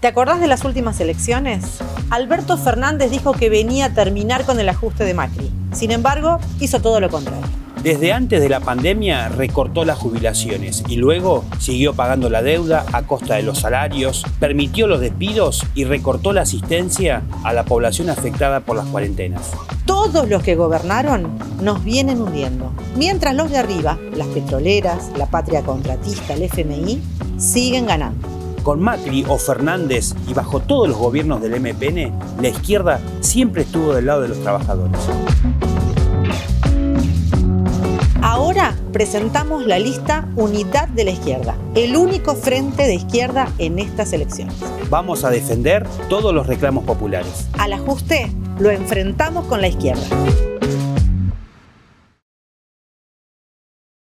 ¿Te acordás de las últimas elecciones? Alberto Fernández dijo que venía a terminar con el ajuste de Macri. Sin embargo, hizo todo lo contrario. Desde antes de la pandemia recortó las jubilaciones y luego siguió pagando la deuda a costa de los salarios, permitió los despidos y recortó la asistencia a la población afectada por las cuarentenas. Todos los que gobernaron nos vienen hundiendo, mientras los de arriba, las petroleras, la patria contratista, el FMI, siguen ganando. Con Macri o Fernández y bajo todos los gobiernos del MPN, la izquierda siempre estuvo del lado de los trabajadores. Ahora presentamos la lista Unidad de la Izquierda, el único frente de izquierda en estas elecciones. Vamos a defender todos los reclamos populares. Al ajuste lo enfrentamos con la izquierda.